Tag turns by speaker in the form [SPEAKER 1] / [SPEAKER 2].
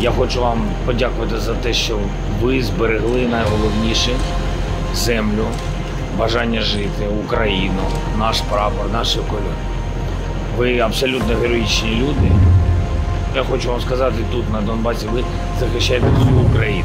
[SPEAKER 1] Я хочу вам подякувати за те, що ви зберегли найголовніше землю, бажання жити, Україну, наш прапор, наші кольори. Ви абсолютно героїчні люди. Я хочу вам сказати, тут на Донбасі ви захищаєте всю Україну.